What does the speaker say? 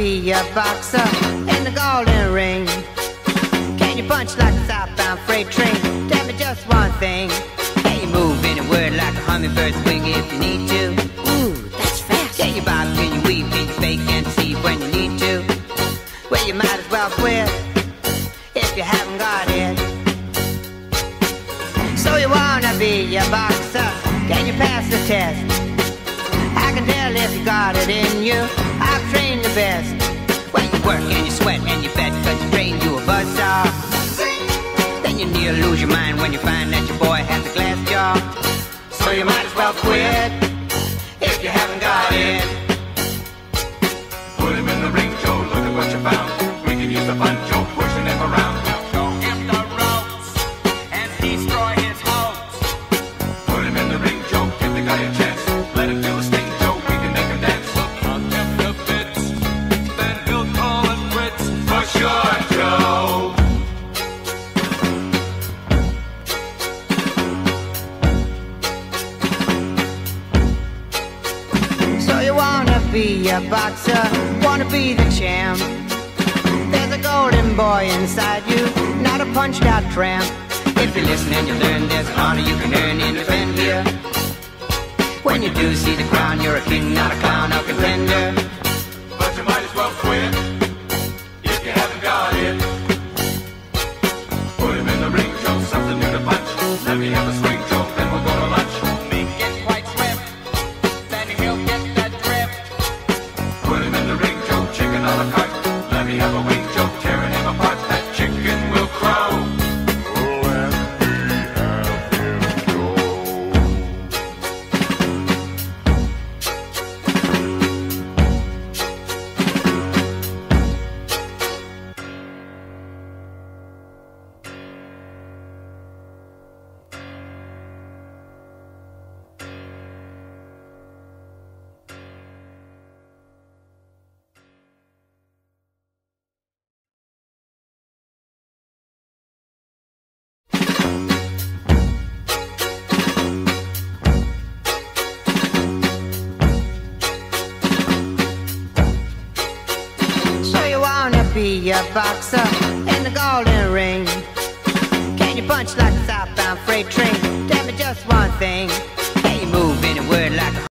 a boxer in the golden ring? Can you punch like a southbound freight train? Tell me just one thing. Can you move any word like a hummingbird's wing if you need to? Ooh, that's fast. Can you bob, can you weave, can you fake and see when you need to? Well, you might as well quit if you haven't got it. So you wanna be a boxer? Can you pass the test? I can tell if you got it in you. I've trained the best. Work and you sweat and you bet cause you train you a buzzsaw. Then you near lose your mind when you find that your boy has a glass jaw. So you might as well quit be a boxer, wanna be the champ. There's a golden boy inside you, not a punched out tramp. If you listen and you learn, there's an honor you can earn in defend here. When you do see the crown, you're a king, not a clown, a contender. But you might as well quit if you haven't got it. Put him in the ring, Joe. Something new to punch. Let me have a be a boxer in the golden ring? Can you punch like a southbound freight train? Tell me just one thing. Can you move any word like a